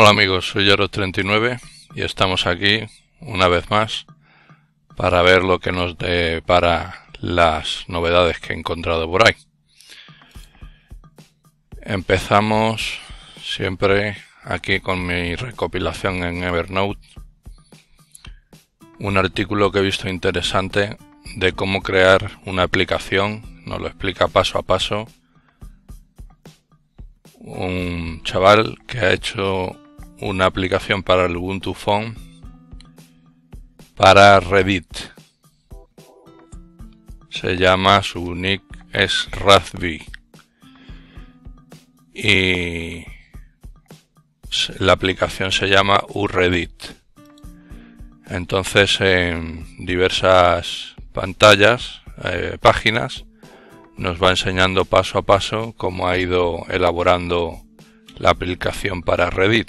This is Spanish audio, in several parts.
Hola amigos, soy Yaro39 y estamos aquí una vez más para ver lo que nos depara las novedades que he encontrado por ahí. Empezamos siempre aquí con mi recopilación en Evernote. Un artículo que he visto interesante de cómo crear una aplicación, nos lo explica paso a paso un chaval que ha hecho una aplicación para el Ubuntu Phone para Reddit. Se llama, su nick es Rathby. Y la aplicación se llama UReddit. Entonces en diversas pantallas, eh, páginas, nos va enseñando paso a paso cómo ha ido elaborando la aplicación para Reddit.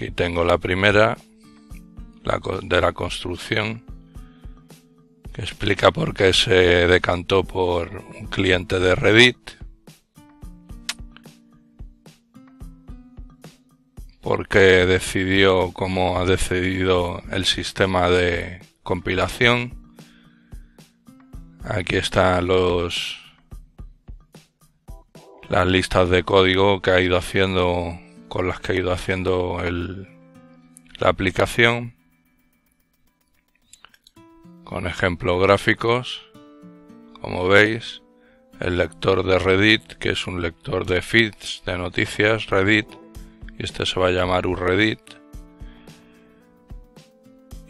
Aquí tengo la primera la de la construcción que explica por qué se decantó por un cliente de Reddit. Porque decidió cómo ha decidido el sistema de compilación Aquí están los las listas de código que ha ido haciendo con las que ha ido haciendo el, la aplicación. Con ejemplos gráficos como veis el lector de Reddit que es un lector de feeds de noticias Reddit y este se va a llamar UReddit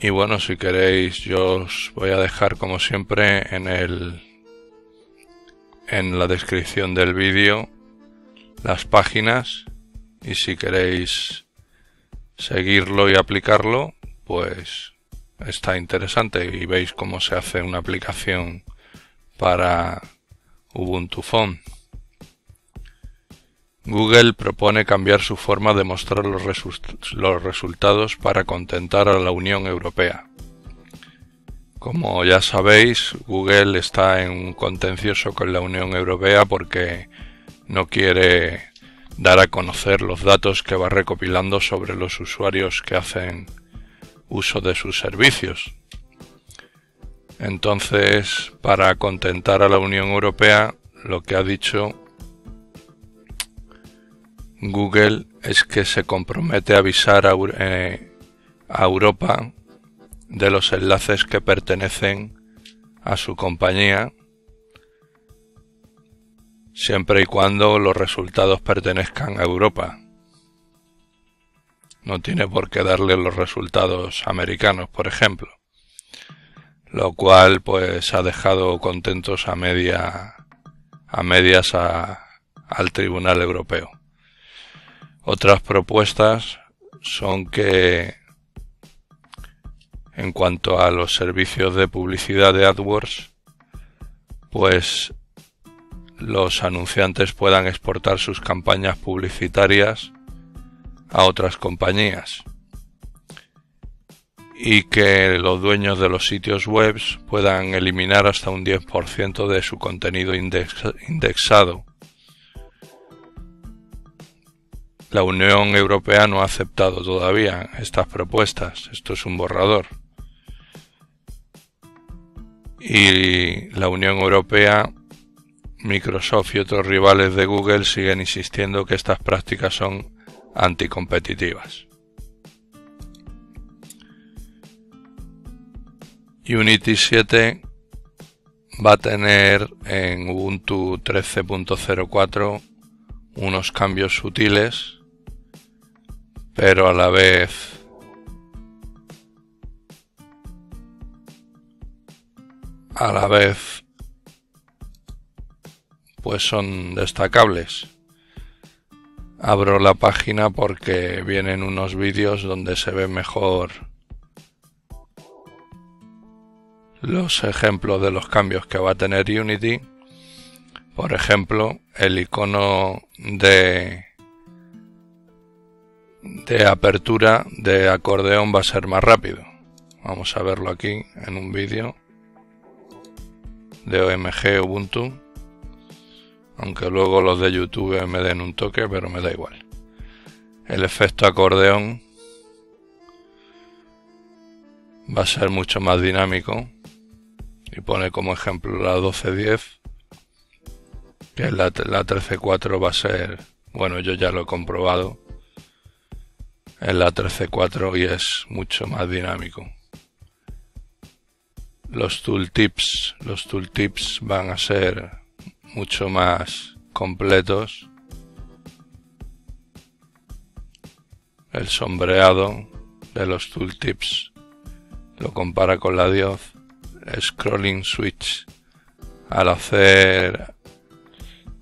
y bueno, si queréis, yo os voy a dejar como siempre en el en la descripción del vídeo las páginas y si queréis seguirlo y aplicarlo, pues está interesante y veis cómo se hace una aplicación para Ubuntu Phone. Google propone cambiar su forma de mostrar los, resultados para contentar a la Unión Europea. Como ya sabéis, Google está en un contencioso con la Unión Europea porque no quiere dar a conocer los datos que va recopilando sobre los usuarios que hacen uso de sus servicios. Entonces, para contentar a la Unión Europea, lo que ha dicho Google es que se compromete a avisar eh, a, Europa de los enlaces que pertenecen a su compañía siempre y cuando los resultados pertenezcan a Europa. No tiene por qué darle los resultados americanos, por ejemplo. Lo cual pues ha dejado contentos a media a medias al Tribunal Europeo. Otras propuestas son que en cuanto a los servicios de publicidad de AdWords, pues los anunciantes puedan exportar sus campañas publicitarias a otras compañías y que los dueños de los sitios web puedan eliminar hasta un 10% de su contenido indexado La Unión Europea no ha aceptado todavía estas propuestas. Esto es un borrador. Y la Unión Europea, Microsoft y otros rivales de Google siguen insistiendo que estas prácticas son anticompetitivas. Unity 7 va a tener en Ubuntu 13.04 unos cambios sutiles pero a la vez a la vez pues son destacables. Abro la página porque vienen unos vídeos donde se ve mejor los ejemplos de los cambios que va a tener Unity. Por ejemplo, el icono de de apertura de acordeón va a ser más rápido. Vamos a verlo aquí en un vídeo de OMG Ubuntu. Aunque luego los de YouTube me den un toque, pero me da igual. El efecto acordeón va a ser mucho más dinámico y pone como ejemplo la 1210 que la, la 13.4 va a ser bueno yo ya lo he comprobado en la 13.4 y es mucho más dinámico los tooltips los tooltips van a ser mucho más completos. El sombreado de los tooltips lo compara con la Dios scrolling switch. Al hacer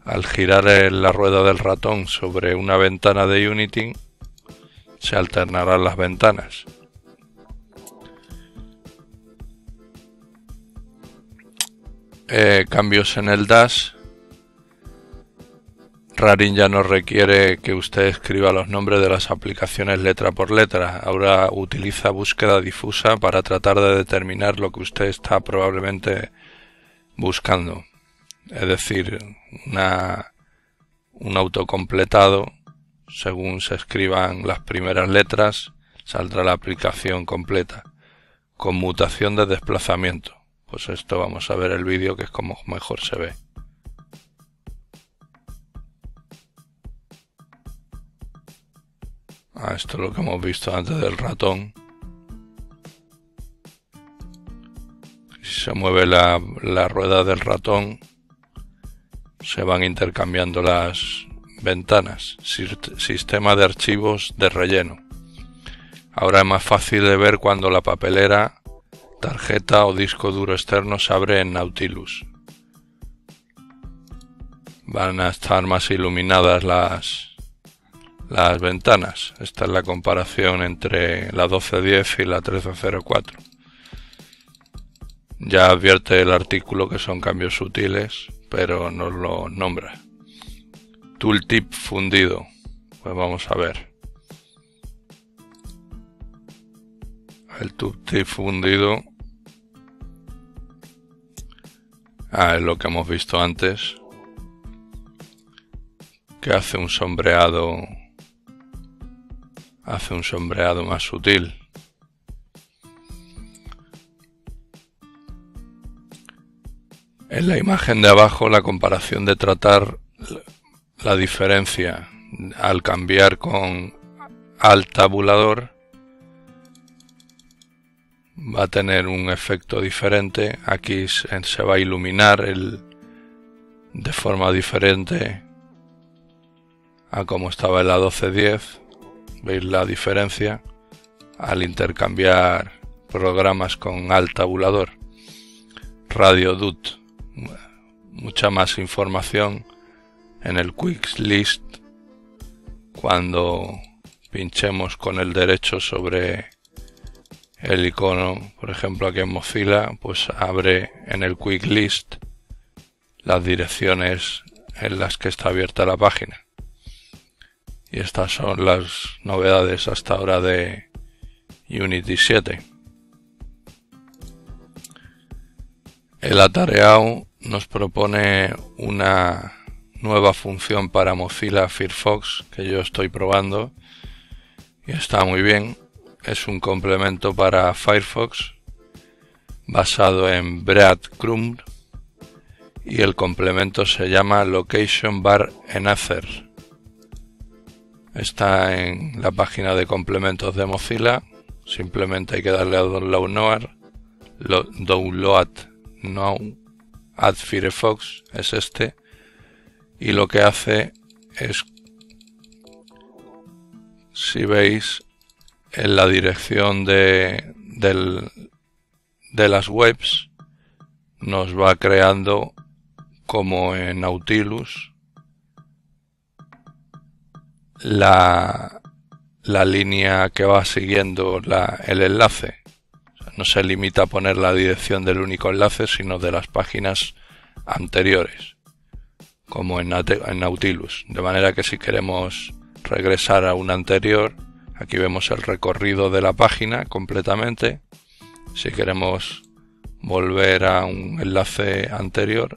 al girar la rueda del ratón sobre una ventana de Unity se alternarán las ventanas. Eh, cambios en el dash Rarin ya no requiere que usted escriba los nombres de las aplicaciones letra por letra. Ahora utiliza búsqueda difusa para tratar de determinar lo que usted está probablemente buscando. Es decir, una, un autocompletado, según se escriban las primeras letras, saldrá la aplicación completa. Conmutación de desplazamiento. Pues esto vamos a ver el vídeo que es como mejor se ve. Esto es lo que hemos visto antes del ratón. Si se mueve la, rueda del ratón, se van intercambiando las ventanas. Sistema de archivos de relleno. Ahora es más fácil de ver cuando la papelera, tarjeta o disco duro externo se abre en Nautilus. Van a estar más iluminadas las, las ventanas. Esta es la comparación entre la 1210 y la 1304. Ya advierte el artículo que son cambios sutiles, pero no lo nombra. Tooltip fundido. Pues vamos a ver. El tooltip fundido. Ah, es lo que hemos visto antes. Que hace un sombreado hace un sombreado más sutil. En la imagen de abajo la comparación de tratar la diferencia al cambiar con al tabulador va a tener un efecto diferente. Aquí se va a iluminar el, de forma diferente a como estaba en la 1210 veis la diferencia al intercambiar programas con alt tabulador. Radio dut mucha más información en el quick list cuando pinchemos con el derecho sobre el icono. Por ejemplo aquí en Mozilla pues abre en el quick list las direcciones en las que está abierta la página y estas son las novedades hasta ahora de Unity 7. El atareado nos propone una nueva función para Mozilla Firefox que yo estoy probando y está muy bien. Es un complemento para Firefox basado en Breadcrumb y el complemento se llama Location Bar Enhancer Está en la página de complementos de Mozilla. Simplemente hay que darle a download, download now, Firefox, es este. Y lo que hace es, si veis, en la dirección de, de las webs, nos va creando como en Nautilus la, la línea que va siguiendo la, el enlace. no se limita a poner la dirección del único enlace, sino de las páginas anteriores, como en, en Nautilus. De manera que si queremos regresar a una anterior, aquí vemos el recorrido de la página completamente. Si queremos volver a un enlace anterior,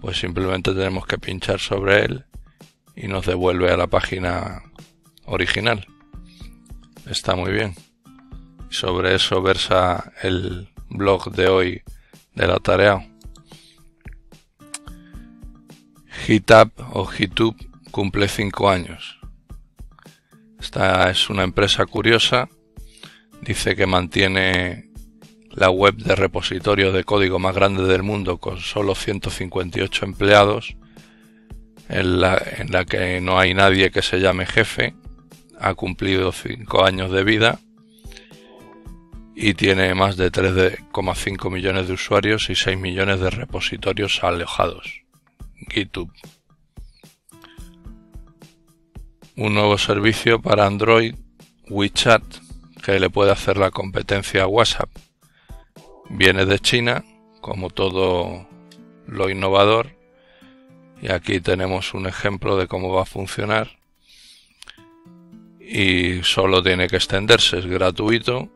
pues simplemente tenemos que pinchar sobre él y nos devuelve a la página original. Está muy bien. Sobre eso versa el blog de hoy de la tarea. GitHub o GitHub cumple 5 años. Esta es una empresa curiosa. Dice que mantiene la web de repositorio de código más grande del mundo con solo 158 empleados, en la, que no hay nadie que se llame jefe, ha cumplido 5 años de vida y tiene más de 3,5 millones de usuarios y 6 millones de repositorios alojados. GitHub. Un nuevo servicio para Android, WeChat, que le puede hacer la competencia a WhatsApp. Viene de China, como todo lo innovador, y aquí tenemos un ejemplo de cómo va a funcionar. Y solo tiene que extenderse, es gratuito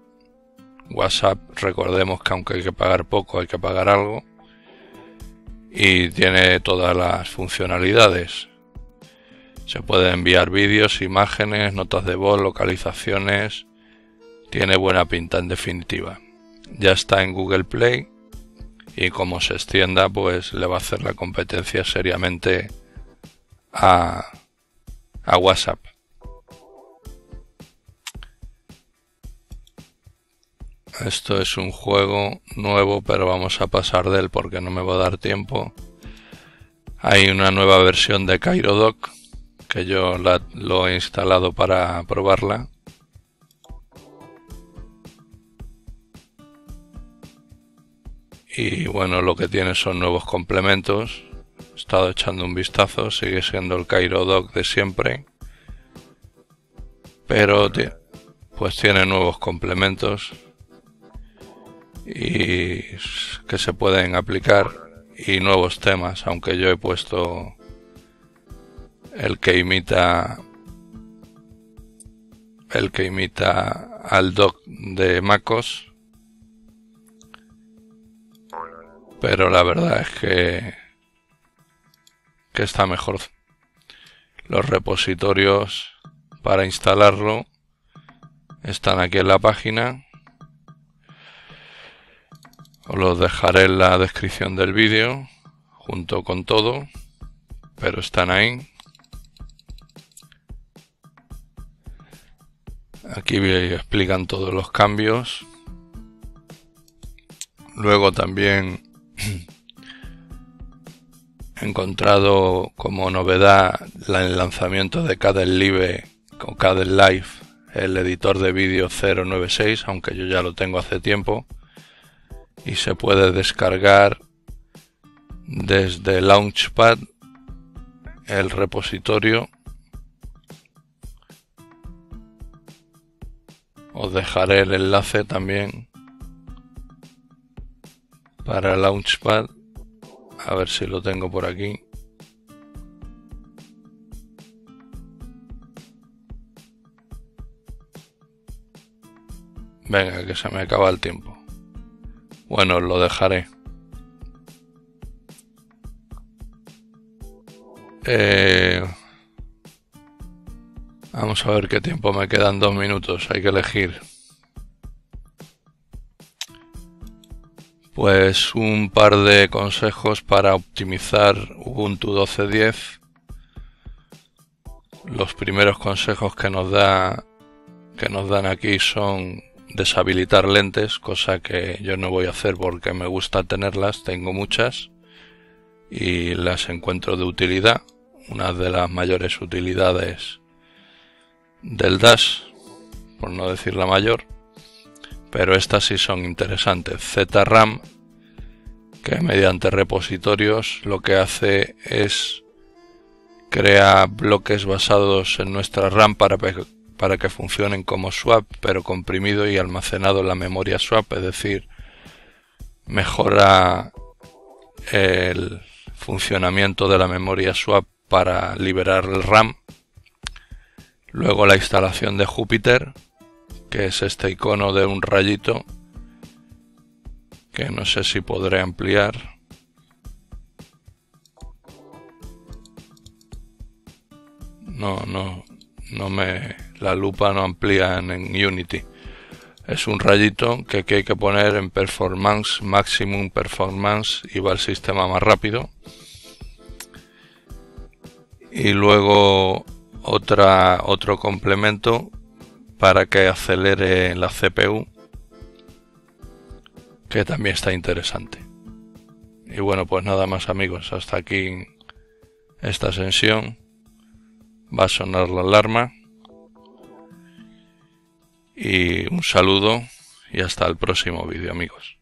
WhatsApp, recordemos que aunque hay que pagar poco, hay que pagar algo. Y tiene todas las funcionalidades. Se puede enviar vídeos, imágenes, notas de voz, localizaciones. Tiene buena pinta en definitiva. Ya está en Google Play y como se extienda pues le va a hacer la competencia seriamente a, a WhatsApp. Esto es un juego nuevo, pero vamos a pasar de él porque no me va a dar tiempo. Hay una nueva versión de CairoDoc que yo la, lo he instalado para probarla. Y bueno, lo que tiene son nuevos complementos. He estado echando un vistazo, sigue siendo el CairoDoc de siempre. Pero pues tiene nuevos complementos y que se pueden aplicar y nuevos temas, aunque yo he puesto el que imita el que imita al doc de MacOS pero la verdad es que que está mejor los repositorios para instalarlo están aquí en la página os los dejaré en la descripción del vídeo junto con todo, pero están ahí. Aquí explican todos los cambios. Luego también he encontrado como novedad el lanzamiento de Cadel Live con Cadel Live, el editor de vídeo 096, aunque yo ya lo tengo hace tiempo y se puede descargar desde Launchpad el repositorio. Os dejaré el enlace también para Launchpad. A ver si lo tengo por aquí. Venga, que se me acaba el tiempo. Bueno, lo dejaré. Eh, vamos a ver qué tiempo me quedan. Dos minutos, hay que elegir. Pues un par de consejos para optimizar Ubuntu 12.10. Los primeros consejos que nos da que nos dan aquí son deshabilitar lentes, cosa que yo no voy a hacer porque me gusta tenerlas, tengo muchas y las encuentro de utilidad. Una de las mayores utilidades del Dash, por no decir la mayor, pero estas sí son interesantes. ZRAM, que mediante repositorios lo que hace es crear bloques basados en nuestra RAM para para que funcionen como swap, pero comprimido y almacenado en la memoria swap, es decir, mejora el funcionamiento de la memoria swap para liberar el RAM. Luego la instalación de Jupyter, que es este icono de un rayito que no sé si podré ampliar. No, no, no me. La lupa no amplía en, Unity. Es un rayito que aquí hay que poner en performance, maximum performance, y va el sistema más rápido. Y luego otra, otro complemento para que acelere la CPU que también está interesante. Y bueno, pues nada más amigos, hasta aquí esta sesión. Va a sonar la alarma. Y un saludo y hasta el próximo vídeo amigos.